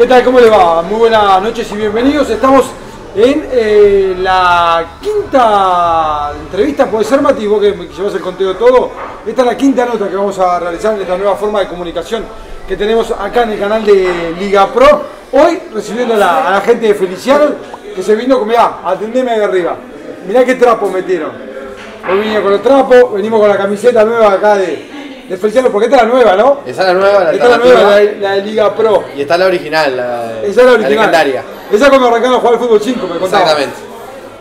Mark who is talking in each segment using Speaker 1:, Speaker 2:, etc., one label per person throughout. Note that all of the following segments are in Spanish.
Speaker 1: ¿Qué tal? ¿Cómo le va? Muy buenas noches y bienvenidos. Estamos en eh, la quinta entrevista, puede ser Mati, vos que llevas el conteo todo. Esta es la quinta nota que vamos a realizar en esta nueva forma de comunicación que tenemos acá en el canal de Liga Pro. Hoy recibiendo a la, gente de Feliciano que se vino, mirá, atendeme de arriba. Mirá qué trapo metieron. Hoy vinimos con los trapos, venimos con la camiseta nueva acá de, de Feliciano, porque esta es la nueva, ¿no?
Speaker 2: Esa es la nueva, la
Speaker 1: Esta es la nueva, la, de- la de Liga Pro.
Speaker 2: Y está la original, la,
Speaker 1: Esa es la original.
Speaker 2: legendaria.
Speaker 1: Esa es cuando arrancamos a jugar al fútbol 5, me contaba.
Speaker 2: Exactamente.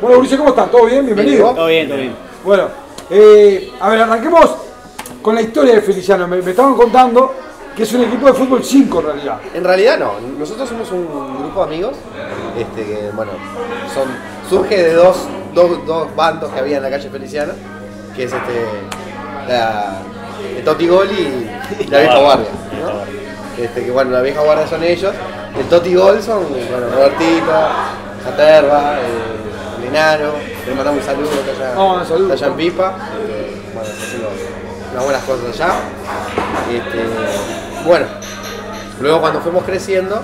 Speaker 1: Bueno, Ulises, ¿cómo estás? ¿Todo bien? Bienvenido.
Speaker 3: Todo bien, todo bien.
Speaker 1: Bueno, eh, a ver, arranquemos con la historia de Feliciano. Me, me estaban contando que es un equipo de fútbol 5 en realidad.
Speaker 2: En realidad no, nosotros somos un grupo de amigos, este, que bueno, son, surge de dos, dos, dos bandos que había en la calle Feliciana, que es este, la, el Toti Gol y, y la vieja guardia. ¿no? Este, que bueno, la vieja guardia son ellos, el Toti Gol son bueno, Robertita, Jaterba, eh, el Enano, le mandamos un saludo que allá,
Speaker 1: Ah, un saludo.
Speaker 2: allá en Pipa, este, bueno, haciendo unas buenas cosas allá. Este, bueno, luego cuando fuimos creciendo,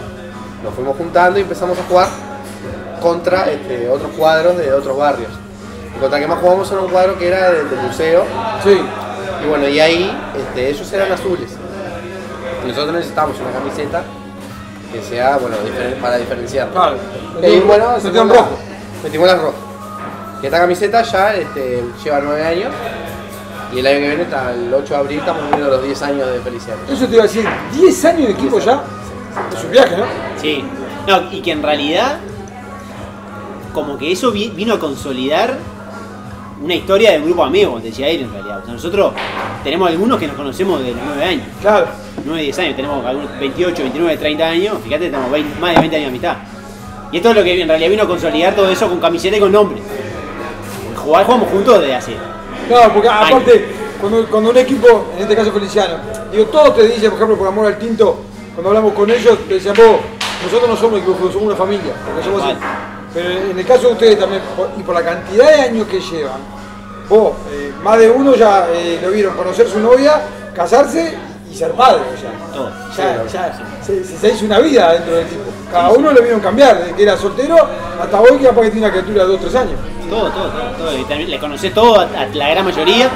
Speaker 2: nos fuimos juntando y empezamos a jugar contra este, otros cuadros de otros barrios. Y contra que más jugamos era un cuadro que era del, del museo.
Speaker 1: Sí.
Speaker 2: Y bueno, y ahí este, ellos eran azules. Y nosotros necesitábamos una camiseta que sea, bueno, diferen- para diferenciar.
Speaker 1: Claro.
Speaker 2: Y bueno, la-
Speaker 1: rojo.
Speaker 2: Metimos la roja. Y esta camiseta ya este, lleva nueve años. Y el año que viene, hasta el 8 de abril, estamos viviendo los 10 años de Feliciano.
Speaker 1: Eso te iba a decir, 10 años de equipo ya. Es un viaje, ¿no?
Speaker 3: Sí. No, y que en realidad, como que eso vi- vino a consolidar una historia de un grupo de amigos, decía él en realidad. O sea, nosotros tenemos algunos que nos conocemos de los 9 años,
Speaker 1: Claro.
Speaker 3: 9, 10 años, tenemos algunos 28, 29, 30 años, fíjate, tenemos 20 más de 20 años de amistad. Y esto es lo que en realidad vino a consolidar todo eso con camiseta y con nombre. Jugar jugamos juntos desde hace.
Speaker 1: No, porque
Speaker 3: Años.
Speaker 1: aparte, cuando, cuando un equipo, en este caso Feliciano, digo, todos te dicen, por ejemplo, por amor al tinto, cuando hablamos con ellos, te decían, vos, nosotros no somos equipo somos una familia. Porque somos así.
Speaker 3: Vale.
Speaker 1: Pero en el caso de ustedes también, y por la cantidad de años que llevan, vos, eh, más de uno ya eh, lo vieron conocer su novia, casarse y ser padre. Sea,
Speaker 3: Todo.
Speaker 1: ya, ya se, hizo una vida dentro del equipo. Cada uno lo vieron cambiar, desde que era soltero hasta hoy que capaz que tiene una criatura de 2 o 3 años.
Speaker 3: Todo, todo, todo, todo. Y también le conocés todo a, a la gran mayoría.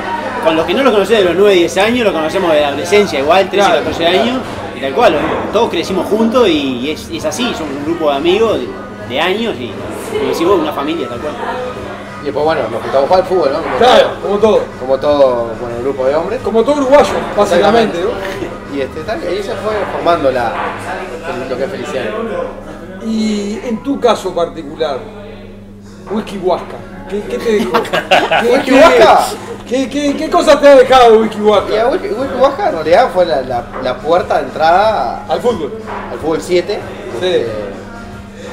Speaker 3: Con los que no lo conocés de los 9, 10 años, lo conocemos de la adolescencia, igual, 13,
Speaker 1: Claro.
Speaker 3: 14 años. Y tal cual, todos crecimos juntos y es, es así, somos un grupo de amigos de, de años y, como decís vos, una familia, tal cual.
Speaker 2: Después, bueno, nos juntamos a jugar al fútbol, ¿no? Como
Speaker 1: Claro,
Speaker 2: todo,
Speaker 1: como todo.
Speaker 2: como todo bueno, grupo de hombres.
Speaker 1: Como todo uruguayo, básicamente, ¿no?
Speaker 2: Y este, tal, y ahí se fue formando la, lo que es Feliciano.
Speaker 1: Y en tu caso particular, Whisky Huasca, ¿qué, qué te dijo? ¿Qué,
Speaker 2: ¿Whisky
Speaker 1: qué-
Speaker 2: Huasca?
Speaker 1: ¿Qué, qué, qué cosas te ha dejado Whisky Huasca?
Speaker 2: Wiki Baja en realidad fue la, la, la puerta de entrada
Speaker 1: Al fútbol.
Speaker 2: al fútbol 7.
Speaker 1: Sí.
Speaker 2: Este,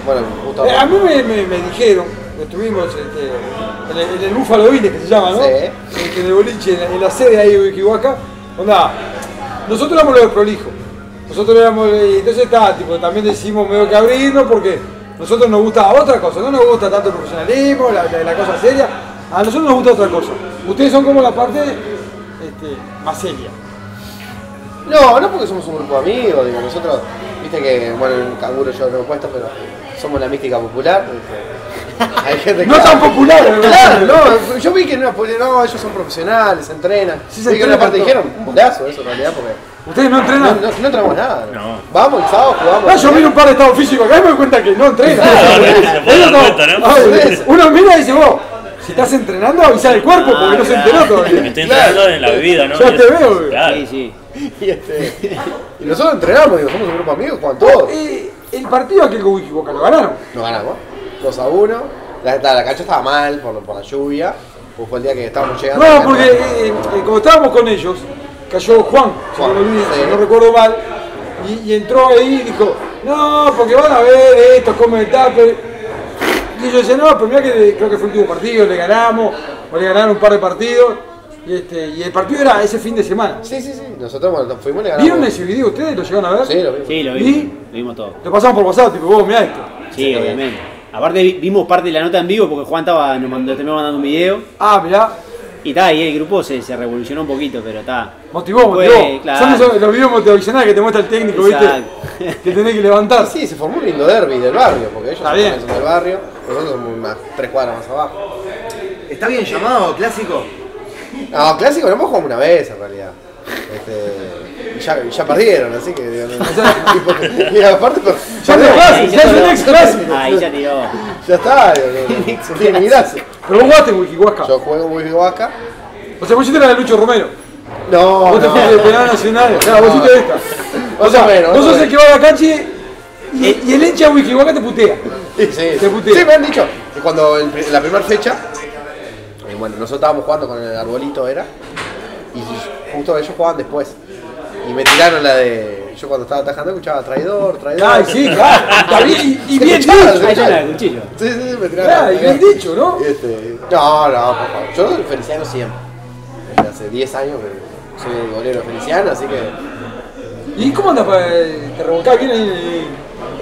Speaker 2: bueno, justo
Speaker 1: Eh, a mí me, me- me dijeron, estuvimos este, en, el, en el Búfalo que se llama, ¿no?
Speaker 2: Sí.
Speaker 1: Este, en el boliche, en la, en la sede ahí de Whisky Huasca. Onda, nosotros éramos los de prolijo. Nosotros éramos, eh, entonces está, tipo, también decimos medio que abrirnos porque nosotros nos gusta otra cosa, no nos gusta tanto el profesionalismo, la, la- la cosa seria, a nosotros nos gusta otra cosa. Ustedes son como la parte este, más seria.
Speaker 2: No, no porque somos un grupo de amigos, digo, nosotros, viste que, bueno, en Canguro yo lo he puesto, pero somos la mística popular. Hay gente que.
Speaker 1: No tan popular,
Speaker 2: Claro, no, yo vi que no, no, ellos son profesionales, entrenan.
Speaker 1: Sí, se
Speaker 2: vi que una parte dijeron, un bolazo eso en realidad, porque
Speaker 1: Ustedes no
Speaker 2: no,
Speaker 1: entrenan.
Speaker 2: no, no entrenamos nada.
Speaker 4: No.
Speaker 2: Vamos el sábado, jugamos.
Speaker 1: Ah, yo miro un par de estados físicos acá y me doy cuenta que no entrenan.
Speaker 4: Claro, ¿no?
Speaker 1: Uno mira y dice, vos, si estás entrenando, avisa al cuerpo porque no se enteró
Speaker 4: Me
Speaker 1: todavía.
Speaker 4: estoy entrando en la bebida, ¿no?
Speaker 1: Ya te veo, güey.
Speaker 4: Claro.
Speaker 3: Sí, sí.
Speaker 2: Y, este, y nosotros entrenamos, digo, somos un grupo de amigos, juegan todos.
Speaker 1: Eh, el partido aquel con Wiki Boca lo ganaron.
Speaker 2: Nos ganamos, 2 a 1. La, la, la cancha estaba mal por, por la lluvia, pues fue el día que estábamos llegando.
Speaker 1: No, porque eh, eh, como estábamos con ellos, cayó Juan, si no,
Speaker 2: sí.
Speaker 1: si recuerdo mal, y, y entró ahí y dijo, no, porque van a ver esto, cómo está, pero... Y yo decía, no, pero mira que creo que fue el último partido, le ganamos, o le ganaron un par de partidos, y, este, y el partido era ese fin de semana.
Speaker 2: Sí, sí, sí. Nosotros bueno, fuimos y le ganamos.
Speaker 1: ¿Vieron ese video ustedes? ¿Lo llegaron a ver?
Speaker 2: Sí, lo vimos.
Speaker 3: Sí, lo
Speaker 1: ¿Y?
Speaker 3: vimos. Lo vimos todo.
Speaker 1: Lo pasamos por WhatsApp, tipo, vos, mirá esto.
Speaker 3: Sí, obviamente. Aparte vi- vimos parte de la nota en vivo porque Juan estaba, nos mandó, terminó mandando un video.
Speaker 1: Ah, mirá.
Speaker 3: Y está, y el grupo se, se revolucionó un poquito, pero está.
Speaker 1: Motivó,
Speaker 3: Fue,
Speaker 1: motivó.
Speaker 3: claro.
Speaker 1: Son esos, los videos motivacionales que te muestra el técnico,
Speaker 3: Exacto.
Speaker 1: ¿viste? Que tenés que levantar.
Speaker 2: Sí, se formó un lindo derby del barrio, porque ellos también son del barrio, nosotros somos más, tres cuadras más abajo.
Speaker 5: ¿Está bien llamado clásico?
Speaker 2: No, clásico no hemos jugado una vez en realidad. Este, ya, perdieron, así que. no- aparte, pero-
Speaker 1: Ya vas.
Speaker 3: Ahí
Speaker 1: ya es un ex.
Speaker 3: Ahí ya tiró.
Speaker 2: Ya está, no, no, no tiene gracia.
Speaker 1: Pero vos jugaste en Wikihuasca.
Speaker 2: Yo juego muy Huasca.
Speaker 1: O sea, vos hiciste la de Lucho Romero.
Speaker 2: No,
Speaker 1: Vos te
Speaker 2: no.
Speaker 1: fuiste de penal nacional. Claro, vos
Speaker 2: No.
Speaker 1: hiciste esta. O sea, vos sos el que va a la cancha y, y, y el hincha de Wikihuasca te putea.
Speaker 2: Sí, sí.
Speaker 1: Te putea.
Speaker 2: Sí, me han dicho que cuando en la primera fecha, eh, bueno, nosotros estábamos jugando con el arbolito, era, y justo ellos jugaban después. Y me tiraron la de. Yo cuando estaba atajando escuchaba traidor, traidor.
Speaker 1: Ay, sí, claro. Y, bien
Speaker 2: escuchaba,
Speaker 1: dicho.
Speaker 3: Ahí la cuchillo.
Speaker 2: Sí, sí, sí, me tiraron.
Speaker 1: Claro, y bien dicho, ¿no?
Speaker 2: Este, no, no, por favor. Yo soy feliciano siempre. Desde hace 10 años que soy el golero feliciano, así que.
Speaker 1: ¿Y cómo andas? para- ¿Te revolcás bien ahí?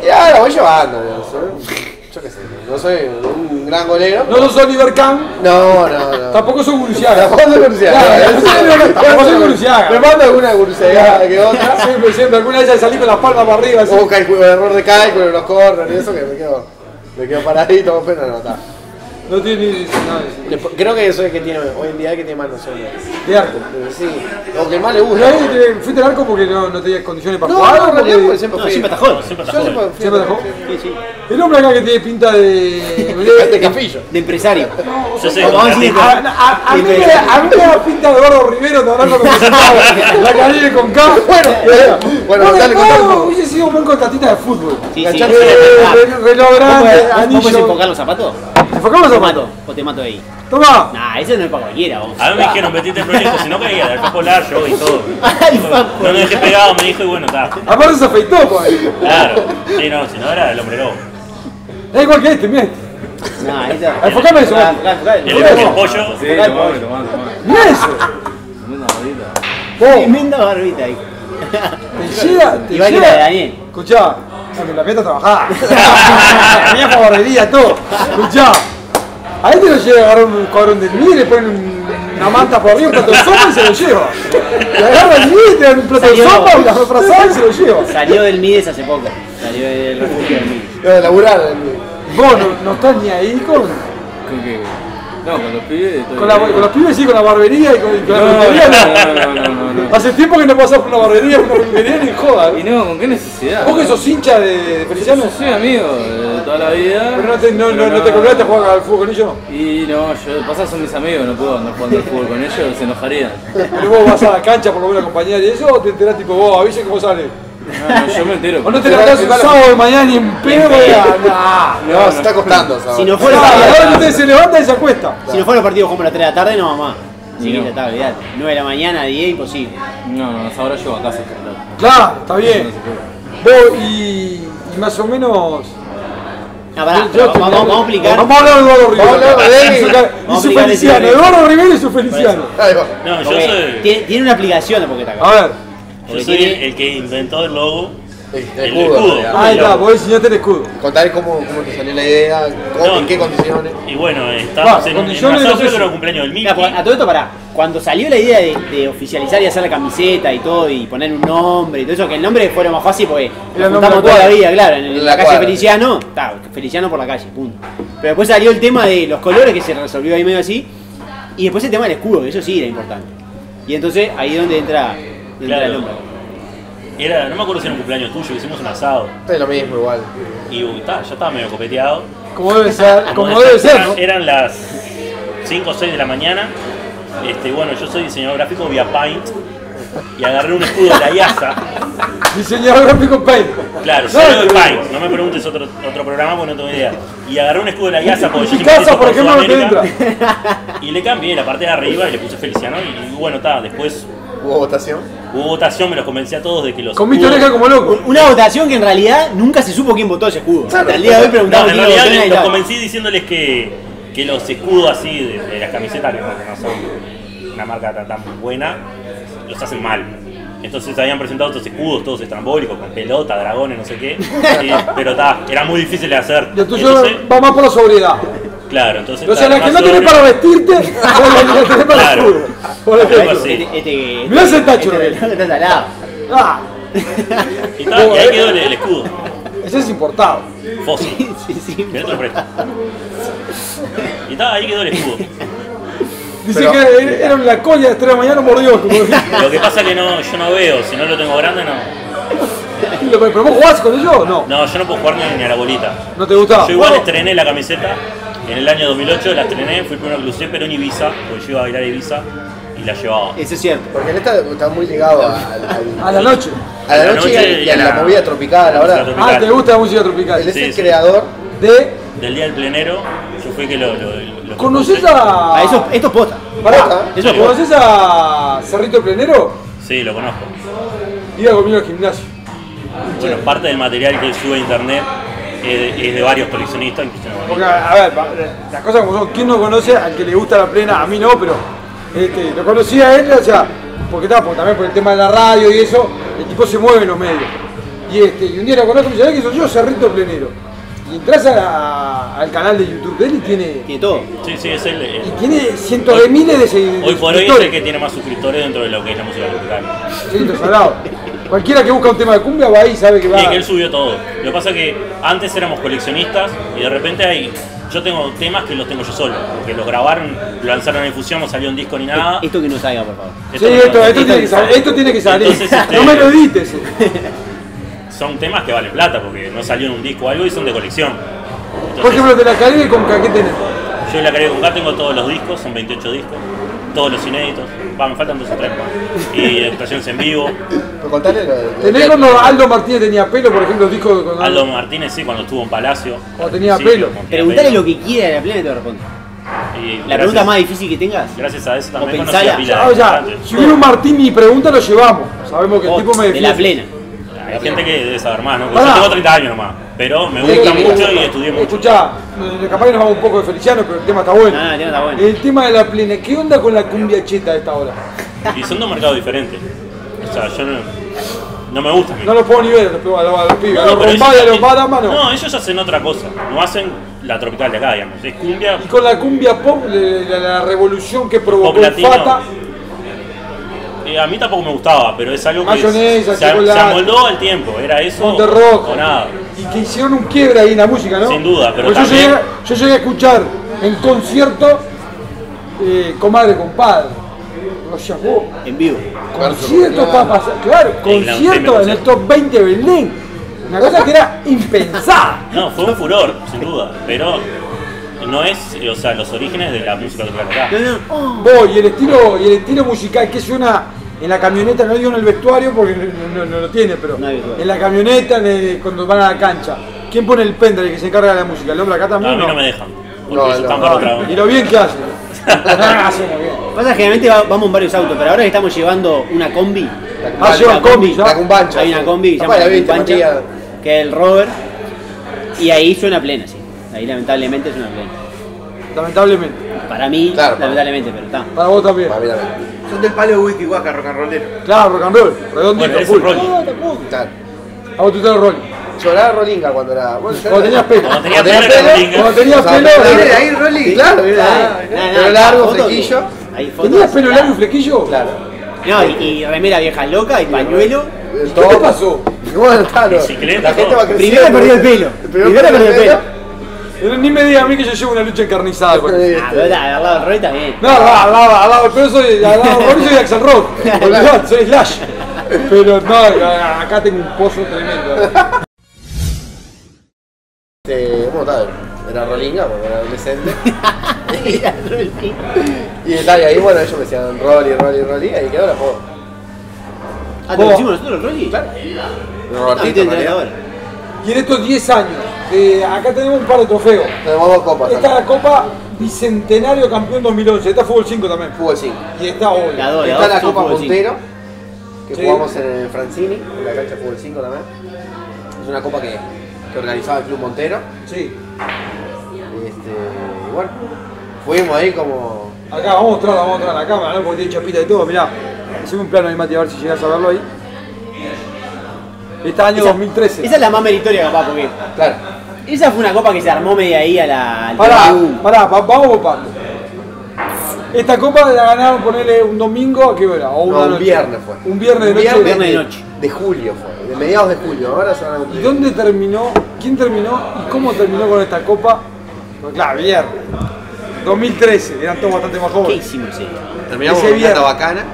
Speaker 2: Ya la voy llevando. Soy- yo qué sé, no soy un gran golero.
Speaker 1: No sos Oliver Kahn,
Speaker 2: No, no, no.
Speaker 1: tampoco sos Guruciaga.
Speaker 2: Tampoco soy Guruciaga.
Speaker 1: Tampoco soy Guruciaga.
Speaker 2: Me manda alguna Guruciaga que otra.
Speaker 1: Siempre, siempre, alguna vez salí con las palmas para arriba.
Speaker 2: O error de cálculo, los corners y eso que me quedo, me quedo paradito, pero no está.
Speaker 1: No tiene ni. No,
Speaker 2: Creo que soy el que tiene, hoy en día el que tiene más noción de,
Speaker 1: de arco.
Speaker 2: sí, o que más le gusta.
Speaker 1: ahí te fuiste al arco porque no, no tenías condiciones para
Speaker 2: No,
Speaker 1: jugar.
Speaker 2: no,
Speaker 1: ¿o
Speaker 2: en realidad
Speaker 1: porque-
Speaker 2: porque siempre
Speaker 3: No,
Speaker 2: fui.
Speaker 3: siempre atajó.
Speaker 4: Siempre
Speaker 2: Yo
Speaker 4: atajó.
Speaker 2: siempre
Speaker 1: atajó.
Speaker 3: Sí, sí.
Speaker 1: El hombre acá que tiene pinta de.
Speaker 2: De capillo.
Speaker 3: De empresario.
Speaker 4: Yo sé
Speaker 3: Vamos a
Speaker 1: mí me, a mí me da pinta de Eduardo Rivero, ¿te habrás cuando presentaba la canilla con K? Bueno,
Speaker 2: bueno,
Speaker 1: no,
Speaker 2: dale,
Speaker 1: no,
Speaker 2: contale.
Speaker 1: hubiese sido un buen contratista de fútbol.
Speaker 3: Sí, sí.
Speaker 1: Eh, reloj
Speaker 3: ¿Vos
Speaker 1: grande,
Speaker 3: podés- ¿Vos podés
Speaker 1: anillo.
Speaker 3: enfocar los zapatos?
Speaker 1: ¿Enfocamos
Speaker 3: ¿O
Speaker 1: a
Speaker 3: te mato? ¿O te mato ahí?
Speaker 1: Toma.
Speaker 3: Nah, ese no es para cualquiera, vos.
Speaker 4: A mí me dijeron, metiste en proyecto, si no caía, del polar yo y todo.
Speaker 3: Ay.
Speaker 4: No me dejé pegado, me dijo y bueno, está.
Speaker 1: Aparte se afeitó, pues.
Speaker 4: Claro. Sí, no, si no era el hombre lobo.
Speaker 1: Es igual que este, mirá.
Speaker 3: Nah, ese.
Speaker 1: Enfocame eso.
Speaker 4: El, el pollo.
Speaker 6: Sí,
Speaker 3: el
Speaker 6: tomame, tomame.
Speaker 1: Mirá eso.
Speaker 6: Gordita.
Speaker 1: Vos,
Speaker 3: Tremenda barbita ahí.
Speaker 1: te llega, te llega.
Speaker 3: la de Daniel.
Speaker 1: Escuchá, la mía está trabajada. La mía para barbería, todo. Escuchá. A este lo llega a agarrar un cuadrón del MIR, le ponen un- una manta por arriba, un plato de sopa y se lo lleva. Le agarra el MIR, te dan un plato de sopa y la refrazada y se lo lleva.
Speaker 3: Salió del Mides hace poco. Salió del refugio del Mides.
Speaker 2: De laburar.
Speaker 1: Vos no, no estás ni ahí con,
Speaker 6: ¿Con qué? No, con los pibes.
Speaker 1: con, la, con los pibes, sí, con la barbería y con, y con
Speaker 6: No,
Speaker 1: la peluquería.
Speaker 6: no, no, no, no, no.
Speaker 1: Hace tiempo que no pasás por una barbería, una peluquería ni joda.
Speaker 6: Y no, ¿con qué necesidad?
Speaker 1: Vos que sos hincha de, de Feliciano,
Speaker 6: soy amigo de toda la vida.
Speaker 1: pero no te, no, no,
Speaker 6: pero
Speaker 1: no te colgaste a jugar al fútbol con ellos.
Speaker 6: Y no, yo, pasa son mis amigos, no puedo andar jugando al fútbol con ellos, se enojarían.
Speaker 1: Pero vos vas a la cancha por lo menos a acompañar y eso, o te enterás tipo vos, avisen cómo sale.
Speaker 6: No, no, yo me entero.
Speaker 1: O no te levantás un sábado de mañana ni en pedo, nah.
Speaker 2: No, se está costando. ¿sabes?
Speaker 3: Si no fuera el
Speaker 1: ahora usted se levanta y se acuesta.
Speaker 3: si no fuera el partido como a las 3 de la tarde, no mamá. Así que
Speaker 6: No.
Speaker 3: ya está, olvidate. 9 de la mañana, 10, imposible.
Speaker 6: No, no, ahora llego a casa. claro.
Speaker 1: Claro, está bien. Vos y, y más o menos.
Speaker 3: Ah, pará,
Speaker 1: Yo- te-
Speaker 3: vamos, vamos a explicar.
Speaker 1: Vamos a hablar de Eduardo Rivero.
Speaker 2: Vamos de.
Speaker 1: Y su,
Speaker 3: Vamos
Speaker 1: feliciano. Eduardo Rivero y su feliciano.
Speaker 4: No, yo
Speaker 3: Porque
Speaker 4: soy.
Speaker 3: tiene, tiene una aplicación de Pocket acá.
Speaker 1: A ver.
Speaker 4: Yo soy el, el que inventó el logo.
Speaker 2: El
Speaker 4: El
Speaker 2: escudo.
Speaker 4: escudo.
Speaker 1: Ahí está, vos enseñaste el escudo.
Speaker 2: Contar cómo, cómo te salió la idea, cómo,
Speaker 4: No.
Speaker 2: en qué condiciones.
Speaker 4: Y bueno,
Speaker 1: Va,
Speaker 4: estábamos en, en
Speaker 1: no
Speaker 4: era el cumpleaños del Mickey.
Speaker 3: a todo esto, pará. Cuando salió la idea de, de oficializar y hacer la camiseta y todo, y poner un nombre y todo eso, que el nombre fuera más fácil porque juntamos
Speaker 1: de
Speaker 3: toda la vida, claro, en, en
Speaker 2: La
Speaker 3: la, calle
Speaker 2: cuadra.
Speaker 3: Feliciano, está, Feliciano por la calle, punto. Pero después salió el tema de los colores que se resolvió ahí medio así, y después el tema del escudo, que eso sí era importante. Y entonces ahí es donde entra, entra
Speaker 4: Claro.
Speaker 3: el nombre.
Speaker 4: Era, no me acuerdo si era un cumpleaños tuyo, hicimos un asado.
Speaker 2: Es lo mismo igual.
Speaker 4: Y uy, ta, ya estaba medio copeteado.
Speaker 1: Como debe ser, como debe ser.
Speaker 4: Eran las 5 o 6 de la mañana. Este, bueno, yo soy diseñador gráfico vía Paint. Y agarré un escudo de la IASA.
Speaker 1: Diseñador gráfico Paint.
Speaker 4: Claro,
Speaker 1: No,
Speaker 4: de
Speaker 1: pero-
Speaker 4: Paint. No me preguntes otro, otro programa porque no tengo idea. Y agarré un escudo de la IASA porque yo
Speaker 1: casa, por ejemplo, no te
Speaker 4: Sudamérica.
Speaker 1: entra.
Speaker 4: Y le cambié la parte de arriba y le puse Feliciano. Y, bueno, está, después
Speaker 2: Hubo votación.
Speaker 4: hubo votación, me los convencí a todos de que los.
Speaker 1: Comiste
Speaker 4: escudos-
Speaker 1: oreja como loco.
Speaker 3: Una votación que en realidad nunca se supo quién votó ese escudo. Hasta el día de hoy
Speaker 4: No, en realidad
Speaker 3: y
Speaker 4: los convencí diciéndoles que, que los escudos así de, de las camisetas, que no, que no son una marca tan, tan buena, los hacen mal. Entonces habían presentado estos escudos todos estrambólicos, con pelota, dragones, no sé qué. Pero ta, era muy difícil de hacer.
Speaker 1: Y el tuyo
Speaker 4: Entonces,
Speaker 1: va más por la sobriedad.
Speaker 4: Claro, entonces.
Speaker 1: O sea,
Speaker 4: está
Speaker 1: la que
Speaker 4: más
Speaker 1: no tenés para vestirte, vos la que tenés para el
Speaker 4: Claro.
Speaker 1: fútbol. Por
Speaker 4: Algo
Speaker 1: ejemplo.
Speaker 4: así.
Speaker 3: Este, este,
Speaker 1: Mirá ese tacho,
Speaker 3: este está salado.
Speaker 1: Ah,
Speaker 4: Y, y ahí quedó el, el escudo.
Speaker 1: Ese es importado.
Speaker 4: Fósil.
Speaker 3: Sí, sí.
Speaker 4: Que lo presto. Y está, ahí quedó el escudo.
Speaker 1: Dice
Speaker 2: Pero-
Speaker 1: que era la coña de 3 de la mañana mordió. Como.
Speaker 4: Lo que pasa es que no, yo no veo, si no lo tengo grande, no.
Speaker 1: Pero vos jugás con ellos, no.
Speaker 4: No, yo no puedo jugar ni, ni a la bolita.
Speaker 1: No te gustaba.
Speaker 4: Yo igual
Speaker 1: Bueno,
Speaker 4: estrené la camiseta en el año 2008, la estrené, fui el primero que lo usé, pero en Ibiza, porque yo iba a bailar a Ibiza y la llevaba.
Speaker 3: Eso es cierto.
Speaker 2: Porque él está, está muy ligado a, al-
Speaker 1: A la noche.
Speaker 2: a la noche y a, y a la movida tropical
Speaker 4: música
Speaker 2: ahora.
Speaker 4: tropical.
Speaker 1: Ah, te gusta la música tropical.
Speaker 2: Él es
Speaker 4: Sí,
Speaker 2: el
Speaker 4: sí.
Speaker 2: creador.
Speaker 1: De.
Speaker 4: Del día del plenero, yo fui que lo. lo, lo
Speaker 1: ¿Conoces a.
Speaker 3: Ah, eso, esto es posta.
Speaker 1: Pará,
Speaker 2: Eso
Speaker 4: es
Speaker 1: ¿conoces a Cerrito Plenero?
Speaker 4: Sí, lo conozco.
Speaker 1: Iba conmigo al gimnasio.
Speaker 4: Bueno, parte del material que él sube a internet es de, es de varios coleccionistas, incluso
Speaker 1: Porque, a ver, pa- las cosas como son, ¿quién no conoce al que le gusta la plena? A mí no, pero este, lo conocía a él, o sea, porque, está, porque también por el tema de la radio y eso, el tipo se mueve en los medios. Y, este, y un día lo conozco y me dice, ¿sabés que soy yo, Cerrito Plenero? Y entras a al canal de YouTube de él y tiene,
Speaker 3: Tiene todo.
Speaker 4: Sí, sí, es el-
Speaker 1: y tiene cientos de miles de seguidores.
Speaker 4: hoy por hoy es el que tiene más suscriptores dentro de lo que es la música tropical.
Speaker 1: Cientos salado. Cualquiera que busca un tema de cumbia va ahí y sabe que va.
Speaker 4: Y que él subió todo. Lo que pasa es que antes éramos coleccionistas y de repente hay. Yo tengo temas que los tengo yo solo, porque los grabaron, lo lanzaron en fusión, no salió en disco ni nada.
Speaker 3: Esto que no salga, por favor.
Speaker 1: Sí,
Speaker 4: no-
Speaker 1: esto, esto tiene que salir. Esto tiene que salir.
Speaker 4: Entonces, este-
Speaker 1: No me lo edites.
Speaker 4: Son temas que valen plata, porque no salió en un disco o algo y son de colección.
Speaker 1: Por ejemplo, de la Caribe con qué tenés.
Speaker 4: yo en la carrera con acá tengo todos los discos, son 28 discos, todos los inéditos. Va, me faltan dos o tres más. Y actuaciones en vivo.
Speaker 2: Pero contale lo de-
Speaker 1: Tenés cuando Aldo Martínez tenía pelo, por ejemplo, discos con
Speaker 4: Aldo Martínez, sí, cuando estuvo en Palacio.
Speaker 1: Cuando tenía
Speaker 4: Sí,
Speaker 1: pelo.
Speaker 4: cuando tenía
Speaker 3: Preguntale
Speaker 4: pelo.
Speaker 3: lo que quiera de la plena y te responde.
Speaker 4: Y
Speaker 3: La
Speaker 4: gracias-
Speaker 3: pregunta más difícil que tengas.
Speaker 4: Gracias a eso también
Speaker 3: O
Speaker 4: conocí a
Speaker 3: pensala.
Speaker 4: pila
Speaker 1: Ah,
Speaker 4: de
Speaker 1: ya,
Speaker 4: cantantes.
Speaker 1: si viene un Martín y pregunta, lo llevamos. Sabemos que el tipo me
Speaker 3: De la
Speaker 1: defiende.
Speaker 3: plena.
Speaker 4: Hay gente que debe saber más, ¿no? Porque yo tengo 30 años nomás, pero me gusta mucho y estudié mucho.
Speaker 1: Escuchá, eh, capaz que nos vamos un poco de Feliciano, pero el tema está bueno.
Speaker 3: Ah, el tema está bueno.
Speaker 1: El tema de la plena, ¿qué onda con la cumbia cheta a esta hora?
Speaker 4: Y son dos mercados diferentes. O sea, yo no, no me gusta.
Speaker 1: No los puedo ni ver a los, pibes, a los, pibes, a los y a los badamas no.
Speaker 4: No, ellos hacen otra cosa. No hacen la tropical de acá, digamos. Es cumbia.
Speaker 1: Y con la cumbia pop, la, la revolución que provocó el. Fata,
Speaker 4: eh, a mí tampoco me gustaba, pero es algo que
Speaker 1: Mayonesa,
Speaker 4: se, se
Speaker 1: chocolate.
Speaker 4: amoldó al tiempo. Era eso
Speaker 1: Monte Rojo.
Speaker 4: o nada.
Speaker 1: y que hicieron un quiebre ahí en la música, ¿no?
Speaker 4: Sin duda, pero
Speaker 1: yo, llegué, yo llegué a escuchar en concierto eh, Comadre Compadre. O sea, vos,
Speaker 3: En vivo.
Speaker 1: concierto para pasar, claro,
Speaker 4: En la
Speaker 1: concierto en el top 20 de Belén. Una cosa que era impensada.
Speaker 4: No, fue un furor, sin duda. Pero no es, eh, o sea, los orígenes de la música tropical de acá.
Speaker 3: No, no.
Speaker 1: Vos, y el estilo, y el estilo musical que suena en la camioneta, no digo en el vestuario porque no, no- no lo tiene, pero
Speaker 3: No
Speaker 1: en la camioneta, en el- cuando van a la cancha. ¿Quién pone el pendrive que se encarga de la música? ¿El hombre acá
Speaker 4: No,
Speaker 1: también?
Speaker 4: a mí
Speaker 1: no?
Speaker 4: no me dejan.
Speaker 2: No, no,
Speaker 4: están
Speaker 2: no.
Speaker 1: Y lo bien que hace.
Speaker 3: Pasa que generalmente va- vamos en varios autos, pero ahora que estamos llevando una combi.
Speaker 1: Ah, llevan combi.
Speaker 2: La cumbancha.
Speaker 3: Hay una combi que se llama
Speaker 2: la
Speaker 3: que es el Rover. Y ahí suena plena, sí. Ahí lamentablemente suena plena.
Speaker 1: Lamentablemente.
Speaker 3: Para mí,
Speaker 2: Claro.
Speaker 3: lamentablemente, pero está.
Speaker 1: Para vos también.
Speaker 2: Para mí también.
Speaker 5: Son del palo de whisky guaca, rock and rollero.
Speaker 1: Claro, rock and roll. Redondito,
Speaker 4: Bueno,
Speaker 1: full.
Speaker 4: Rolly.
Speaker 2: Claro.
Speaker 1: A vos tú te lo roll.
Speaker 2: Lloraba Rolinga cuando era. Bueno,
Speaker 1: Cuando tenías pelo.
Speaker 4: Cuando tenía
Speaker 2: Cuando
Speaker 4: pelo
Speaker 2: tenía
Speaker 4: era
Speaker 2: pelo,
Speaker 4: Rolinga.
Speaker 1: Cuando tenías pelo.
Speaker 2: ¿Viene de
Speaker 1: era-
Speaker 2: ahí, Rolly? Claro, viene de ahí.
Speaker 3: Nah, nah,
Speaker 2: Pelo largo, flequillo.
Speaker 1: ¿Tenías pelo largo y flequillo?
Speaker 2: Claro.
Speaker 3: No, y, y remera vieja loca y pañuelo.
Speaker 1: ¿Qué te pasó?
Speaker 2: Bueno, claro. La gente va creciendo.
Speaker 3: Primero perdió el pelo.
Speaker 2: Primero
Speaker 3: Primero perdió el pelo.
Speaker 1: Pero Ni me digas a mí que yo llevo una lucha encarnizada. güey.
Speaker 3: Ah, pero al lado del Roy bien.
Speaker 1: No, al lado, al lado, al lado, pero soy, al lado de Rory soy Axel Rock. Olvidate, soy Slash. Pero no, acá tengo un pozo tremendo.
Speaker 2: Este, bueno, tal, era Rolinga porque era adolescente.
Speaker 3: Era Roy.
Speaker 2: Y tal, y ahí bueno, ellos me decían Rolly, Rolly, Rolly, y ahí quedó la foto.
Speaker 3: Ah, ¿te lo hicimos nosotros, Roy?
Speaker 2: Claro.
Speaker 3: Ah,
Speaker 2: Robertito, en realidad.
Speaker 1: Y en estos 10 años, eh, acá tenemos un par de trofeos.
Speaker 2: Tenemos dos copas.
Speaker 1: Esta es
Speaker 2: también.
Speaker 1: la Copa Bicentenario Campeón 2011. Esta es Fútbol 5 también.
Speaker 2: Fútbol 5.
Speaker 1: Y esta hoy.
Speaker 3: La dos,
Speaker 2: Está la Copa. Puntero, que
Speaker 1: Sí.
Speaker 2: jugamos en el Francini, en la cancha de Fútbol 5 también. Es una copa que, que organizaba el Club Montero.
Speaker 1: Sí.
Speaker 2: Este, y bueno, fuimos ahí como.
Speaker 1: Acá, vamos a mostrar, vamos a mostrar la cámara, ¿no? Porque tiene chapita y todo, mirá. Haceme un plano ahí, Mati, a ver si llegas a verlo ahí. Este año
Speaker 3: Esa-
Speaker 1: 2013.
Speaker 3: Esa es la más meritoria capaz, porque
Speaker 2: Claro.
Speaker 3: Esa fue una copa que se armó media ahí a la. al
Speaker 1: Pará,
Speaker 3: Perú.
Speaker 1: pará, va- vamos por partes. Esta copa la ganaron ponerle un domingo a qué hora? O una
Speaker 2: No, un
Speaker 1: noche.
Speaker 2: viernes fue.
Speaker 1: Un viernes de
Speaker 2: Un
Speaker 1: noche.
Speaker 3: Viernes de noche.
Speaker 2: De julio fue, de mediados de julio. Ahora se van a
Speaker 1: ¿Y dónde terminó? ¿Quién terminó y cómo terminó con esta copa? Pues claro, viernes. 2013, eran todos bastante más
Speaker 3: ¿Qué
Speaker 1: jóvenes.
Speaker 3: hicimos ese?
Speaker 2: Terminamos
Speaker 1: ese
Speaker 2: con
Speaker 1: viernes.
Speaker 2: una bacana.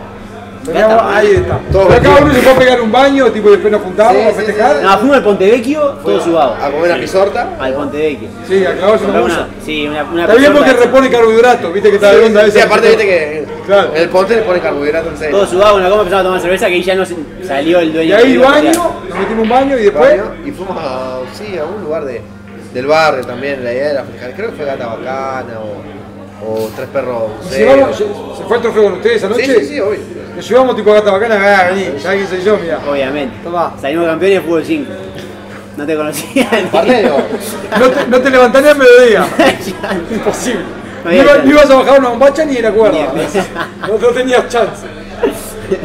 Speaker 1: Teníamos- ahí está.
Speaker 2: Todos
Speaker 1: cada uno se fue a pegar un baño, tipo y después nos juntamos a festejar.
Speaker 3: No, fuimos al Pontevecchio, todo subado.
Speaker 2: A comer a pisorta.
Speaker 3: Al Pontevecchio.
Speaker 1: Sí, a clavarse una
Speaker 3: una, sí, una, una
Speaker 1: Está bien porque repone carbohidratos, viste que está de onda
Speaker 2: Sí, aparte viste que
Speaker 1: Claro.
Speaker 2: el ponte le pone carbohidrato en serio.
Speaker 3: Todo subado, una copa empezamos a tomar cerveza que ahí ya no salió el dueño.
Speaker 1: Y ahí baño, nos metimos un baño y después.
Speaker 2: Y fuimos a, sí, a un lugar de, del barrio también, la idea era festejar, creo que fue Gata Bacana o, o Tres Perros
Speaker 1: se, se fue el trofeo con ustedes anoche.
Speaker 2: Sí, sí, sí, obvio.
Speaker 1: Nos llevamos tipo a Gata Bacana, ah, vení, ya que soy yo, mira.
Speaker 3: Obviamente.
Speaker 1: Tomá.
Speaker 3: Salimos campeones de fútbol 5. No te conocía.
Speaker 2: Digo,
Speaker 1: No te, no te levantarías al mediodía. Imposible.
Speaker 3: No
Speaker 1: iba- no ibas a bajar una bombacha ni en la cuerda.
Speaker 3: Ni
Speaker 1: No, no tenías chance.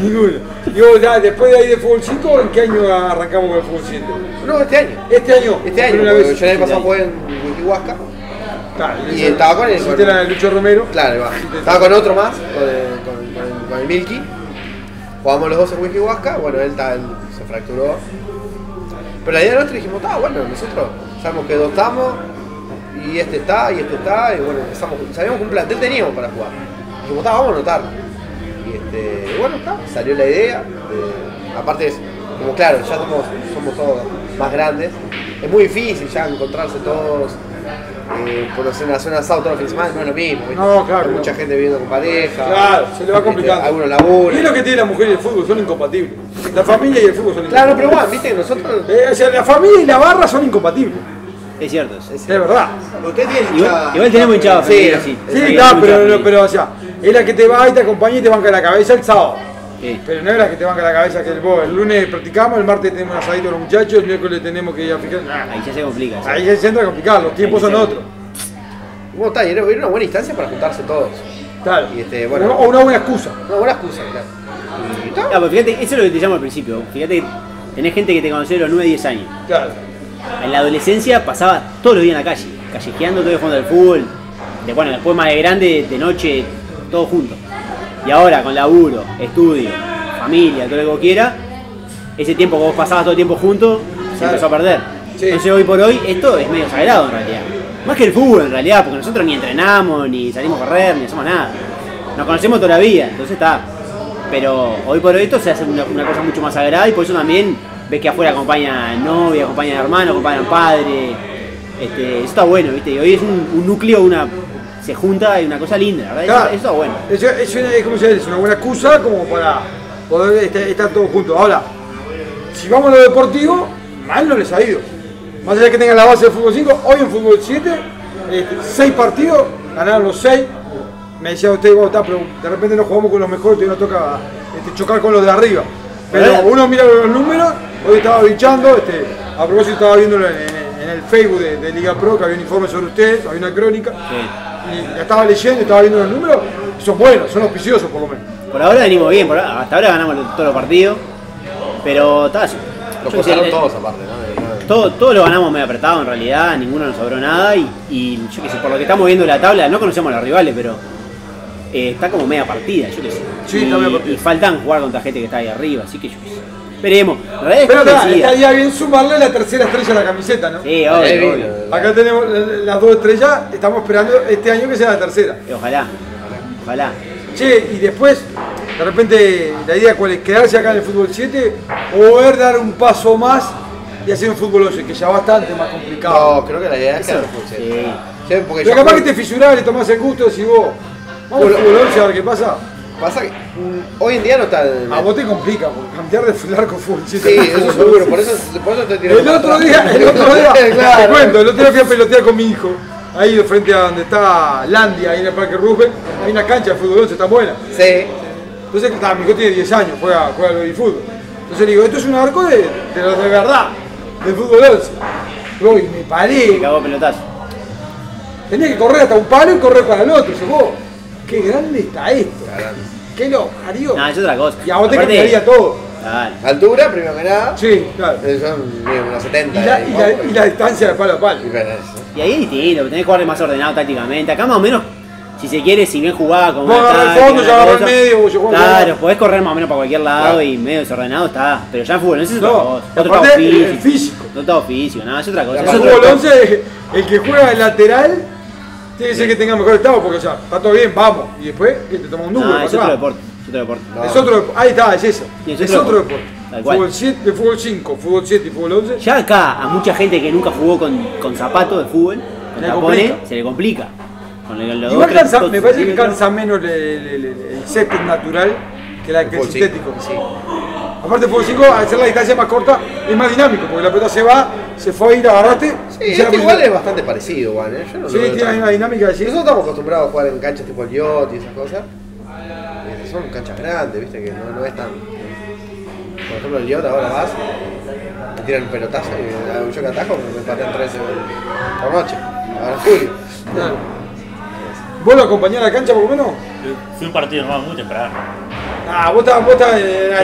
Speaker 1: Ninguno. Y vos ya, después de ahí de fútbol 5, ¿en qué año arrancamos con el fútbol 7?
Speaker 2: no, este año.
Speaker 1: Este año.
Speaker 2: Este año, porque
Speaker 1: vez.
Speaker 2: yo el año pasado
Speaker 3: año.
Speaker 2: jugué en.
Speaker 1: Claro,
Speaker 2: y estaba con el-
Speaker 1: era el Lucho Romero.
Speaker 2: Claro, va. Estaba con otro más, con el Milky. Jugamos los dos en Wikihuasca. Bueno, él, ta- él se fracturó. Pero la idea nuestra dijimos, está bueno, nosotros sabemos que dos estamos, y este está, y este está, y bueno, empezamos, sabíamos que un plantel teníamos para jugar. Dijimos, está, vamos a anotar. Y este, bueno, está, salió la idea. aparte es, como claro, ya somos, somos todos más grandes. Es muy difícil ya encontrarse todos. Eh, por hacer una zona los fines de semana no es lo mismo. ¿viste?
Speaker 1: No, claro,
Speaker 2: Hay
Speaker 1: no.
Speaker 2: mucha gente viviendo con pareja.
Speaker 1: Claro, se le va
Speaker 2: este,
Speaker 1: complicando.
Speaker 2: algunos
Speaker 1: Y
Speaker 2: laburan.
Speaker 1: es lo que tiene la mujer y el fútbol, son incompatibles. La familia y el fútbol son
Speaker 2: Claro, pero
Speaker 1: incompatibles.
Speaker 2: bueno, viste que nosotros.
Speaker 1: Eh, o sea, la familia y la barra son incompatibles.
Speaker 3: Es cierto eso.
Speaker 1: Es verdad.
Speaker 5: Usted tiene
Speaker 3: Igual,
Speaker 5: hinchada-
Speaker 3: igual tenemos hinchado
Speaker 2: Sí,
Speaker 3: familia, sí.
Speaker 1: Sí, está,
Speaker 3: hinchada
Speaker 1: pero,
Speaker 3: familia.
Speaker 1: pero, o sea, es la que te va y te acompaña y te banca la cabeza el sábado.
Speaker 3: Sí.
Speaker 1: Pero no es la que te banca la cabeza que el, vos, el lunes practicamos, el martes tenemos un asadito con los muchachos, el miércoles tenemos que ir a fijar. nah.
Speaker 3: Ahí ya se complica. sí.
Speaker 1: Ahí se entra a complicar, los tiempos son otros.
Speaker 2: Bueno, está, era una buena instancia para juntarse todos.
Speaker 1: Claro.
Speaker 2: Y este, bueno.
Speaker 1: o una buena excusa.
Speaker 2: Una buena excusa, claro. Y.
Speaker 3: Ah, pues fíjate, eso es lo que te llamo al principio. Fíjate que tenés gente que te conoció a los 9, 10 años.
Speaker 1: Claro.
Speaker 3: En la adolescencia pasaba todos los días en la calle, callejeando, todo jugando al fútbol. De, bueno, después más de grande, de noche, todos juntos. Y ahora con laburo, estudio, familia, todo lo que vos quieras, ese tiempo que vos pasabas todo el tiempo juntos, se
Speaker 1: Claro.
Speaker 3: empezó a perder.
Speaker 1: Sí.
Speaker 3: Entonces hoy por hoy esto es medio sagrado en realidad. Más que el fútbol en realidad, porque nosotros ni entrenamos, ni salimos a correr, ni hacemos nada. Nos conocemos toda la vida, entonces está. Pero hoy por hoy esto se hace una, una cosa mucho más sagrada y por eso también ves que afuera acompañan novia, acompañan hermano, acompañan padre. Este, eso está bueno, ¿viste? Y hoy es un, un núcleo, una se junta y una cosa linda, ¿verdad? Eso-
Speaker 1: Claro.
Speaker 3: Eso, bueno.
Speaker 1: Eso es, como se dice, es una buena excusa como para poder estar, estar todos juntos. Ahora, si vamos a lo deportivo, mal no les ha ido. Más allá de que tengan la base del fútbol 5, hoy en fútbol 7, 6 partidos, ganaron los 6. Me decía usted, "Bueno, está, pero de repente no jugamos con los mejores, y nos toca este, chocar con los de arriba. Pero uno mira los números, hoy estaba bichando, este, a propósito estaba viéndolo en, en- en el Facebook de, de Liga Pro, que había un informe sobre ustedes, había una crónica, y la estaba leyendo, estaba viendo los números, y son buenos, son auspiciosos por lo menos.
Speaker 3: Por ahora venimos bien, por ahora- hasta ahora ganamos los- todos los partidos. Pero está.
Speaker 2: Lo
Speaker 3: yo qué sé,
Speaker 2: pasaron
Speaker 3: el-
Speaker 2: todos aparte, ¿no? No-
Speaker 3: Todo, todo lo ganamos medio apretado en realidad, ninguno nos sobró nada y, y yo qué sé, por lo que estamos viendo en la tabla, no conocemos a los rivales, pero eh, está como media partida, yo qué sé.
Speaker 1: Sí,
Speaker 3: y,
Speaker 1: está media partida.
Speaker 3: y faltan jugar contra gente que está ahí arriba, así que yo qué sé. Esperemos. La verdad es
Speaker 1: Pero
Speaker 3: que
Speaker 1: está,
Speaker 3: decía-
Speaker 1: estaría bien sumarle la tercera estrella a la camiseta, ¿no?
Speaker 3: Sí,
Speaker 2: Eh,
Speaker 3: obvio, obvio.
Speaker 2: eh.
Speaker 1: Acá tenemos la- las dos estrellas, estamos esperando este año que sea la tercera.
Speaker 3: Y Ojalá, ojalá.
Speaker 1: Che, y después, de repente, la idea cuál es, quedarse acá en el fútbol 7 o ver dar un paso más y hacer un fútbol 11, que ya bastante más complicado.
Speaker 2: No, creo que la idea es que
Speaker 3: Eso,
Speaker 2: no funcione.
Speaker 3: sí.
Speaker 2: Sí, porque
Speaker 1: Pero capaz que
Speaker 2: creo-
Speaker 1: te fisurás, le tomás el gusto, decís vos, vamos al fútbol 11 a ver qué pasa.
Speaker 2: Pasa que mm, hoy en día no está. el-
Speaker 1: A vos te complica, porque cambiar de largo fútbol 7.
Speaker 2: Sí, eso seguro, por eso, por eso te tiré
Speaker 1: El otro día, el otro día,
Speaker 2: Claro.
Speaker 1: te cuento, el otro día fui a pelotear con mi hijo, ahí de frente a donde está Landia, ahí en el Parque Rubén, hay una cancha de fútbol 11, está buena.
Speaker 2: Sí.
Speaker 1: Entonces, está, mi hijo tiene 10 años, juega, juega al baby fútbol. Entonces le digo, esto es un arco de, de los de verdad, del fútbol 11. Voy, me
Speaker 3: Se
Speaker 1: paré,
Speaker 3: cagó pelotazo.
Speaker 1: tenía que correr hasta un palo y correr para el otro. Yo, vos, qué grande está esto.
Speaker 2: Caramba.
Speaker 1: Qué lo parió.
Speaker 3: No, es otra cosa.
Speaker 1: Y a vos te
Speaker 3: Aparte-
Speaker 1: cambiaría todo.
Speaker 3: Claro.
Speaker 2: Altura, primero que nada.
Speaker 1: Sí, claro.
Speaker 2: Eh, Son mide unos 70.
Speaker 1: Y la,
Speaker 2: eh,
Speaker 1: y la- y la distancia de palo a palo.
Speaker 2: y
Speaker 3: ahí es distinto, tenés que jugar más ordenado tácticamente. Acá más o menos, si se quiere, si bien jugaba con
Speaker 1: Vos agarrás el fondo, yo agarro el medio, vos yo juego
Speaker 3: Claro, podés correr más o menos para cualquier lado
Speaker 2: Claro.
Speaker 3: y medio desordenado está. Pero ya en fútbol, no es otra
Speaker 1: No,
Speaker 3: cosa. Otro estado físico. No estado físico, nada, es otra cosa.
Speaker 1: En
Speaker 3: otro
Speaker 1: fútbol
Speaker 3: deporte.
Speaker 1: 11, el que juega el lateral tiene que ser que tenga mejor estado, porque o sea, está todo bien, vamos. Y después que te toma un duro.
Speaker 3: No,
Speaker 1: para
Speaker 3: es otro deporte. Es otro deporte.
Speaker 2: No.
Speaker 1: Es otro dep- Ahí está, es eso.
Speaker 3: Es
Speaker 1: es,
Speaker 3: otro
Speaker 1: otro
Speaker 3: deporte.
Speaker 1: deporte. Fútbol 7, de fútbol 5, fútbol 7 y fútbol 11.
Speaker 3: Ya acá, a mucha gente que nunca jugó con, con zapatos de fútbol, con
Speaker 1: Le
Speaker 3: tapones,
Speaker 1: complica.
Speaker 3: se le complica. Con el, los
Speaker 1: Igual cansa, me parece que cansa menos el, el, el- el césped natural que, la, que el
Speaker 2: cinco.
Speaker 1: Aparte, el fútbol 5, al ser la distancia más corta, es más dinámico, porque la pelota se va, se fue a ir, agarraste.
Speaker 2: Sí,
Speaker 1: y
Speaker 2: este igual es bastante parecido, igual, ¿eh? Yo no
Speaker 1: Sí,
Speaker 2: lo veo
Speaker 1: tiene la misma dinámica decir.
Speaker 2: Nosotros estamos acostumbrados a jugar en canchas tipo el yacht y esas cosas. Y son canchas grandes, viste, que no, no es tan. Por ejemplo, el yacht ahora vas, me tiran el pelotazo y hago yo que atajo, me patean 13 por noche. Ahora julio.
Speaker 1: ¿Vos lo acompañás a la cancha por lo menos?
Speaker 4: Fui un partido nomás muy temprano.
Speaker 1: Ah, vos estás, vos estás, eh,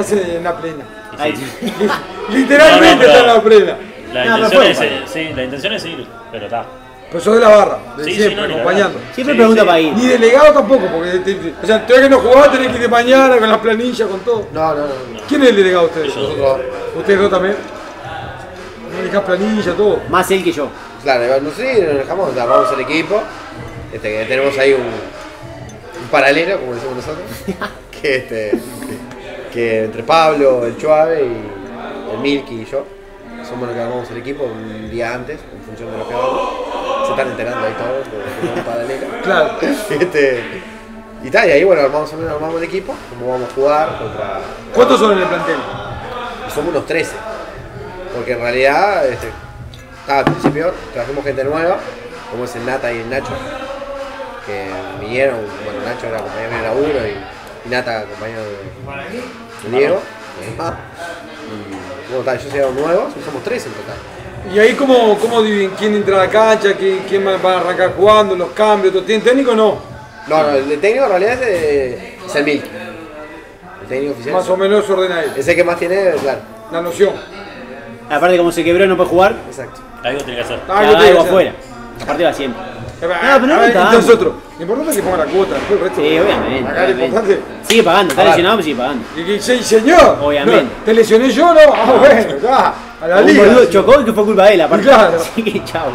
Speaker 1: Estás en la plena. Literalmente
Speaker 4: No, no,
Speaker 1: estás en la plena.
Speaker 4: La,
Speaker 3: No,
Speaker 4: intención es,
Speaker 3: fue
Speaker 4: sí, la intención es ir, pero está.
Speaker 1: Pero sos de la barra, de
Speaker 4: Sí, sí,
Speaker 1: siempre,
Speaker 4: no,
Speaker 1: acompañando.
Speaker 3: Siempre
Speaker 4: Sí,
Speaker 3: pregunta
Speaker 4: sí.
Speaker 3: para ir.
Speaker 1: Ni delegado tampoco, porque te- te- o sea, todavía que no jugás tenés que ir de mañana con las planillas, con todo.
Speaker 2: No, no, no. no.
Speaker 1: ¿Quién es el delegado de ustedes?
Speaker 4: Yo.
Speaker 2: Nosotros,
Speaker 1: ¿Ustedes dos también? No dejás planilla, todo.
Speaker 3: Más él que yo.
Speaker 2: claro, no sé, nos dejamos, armamos el equipo. Este, tenemos ahí un, un paralelo, como decimos nosotros. que, este, que, que entre Pablo, el Chuave y el Milky y yo somos los que armamos el equipo un día antes, en función de lo que hagamos. Se están enterando ahí todos de.
Speaker 1: Claro.
Speaker 2: Este, y tal, y ahí bueno, armamos, armamos el equipo, cómo vamos a jugar contra.
Speaker 1: ¿Cuántos son en el plantel?
Speaker 2: Somos unos 13. Porque en realidad, este, ah, al principio trajimos gente nueva, como es el Nata y el Nacho, que vinieron, bueno, Nacho era compañero de laburo y Nata compañero de, de Diego. Ah, y bueno, tal, yo soy nuevos y somos 13 en total.
Speaker 1: ¿Y ahí cómo, cómo dividen? ¿Quién entra a la cancha? ¿Quién, quién va a arrancar jugando? ¿Los cambios? ¿Todo? ¿Tienen técnico o no?
Speaker 2: No, no, el técnico en realidad es, eh, es el Milky. El técnico oficial.
Speaker 1: Más o menos se ordena ahí.
Speaker 2: Es el que más tiene, claro.
Speaker 1: La noción.
Speaker 3: Aparte, como se quebró, no puede jugar.
Speaker 2: Exacto.
Speaker 4: Algo tiene que hacer.
Speaker 3: Algo,
Speaker 1: ¿qué te iba a
Speaker 3: afuera. Aparte va siempre. No, pero no
Speaker 1: A otro. Lo importante es que ponga la cuota, después el resto.
Speaker 3: Sí, obviamente.
Speaker 1: Acá lo importante.
Speaker 3: Sigue pagando, está lesionado, pero sigue pagando.
Speaker 1: Sí, señor.
Speaker 3: Obviamente.
Speaker 1: No, ¿Te lesioné yo no? Ah, bueno, ya. A la liga.
Speaker 3: chocó y que fue culpa de él, aparte.
Speaker 1: Claro.
Speaker 3: Así que chao.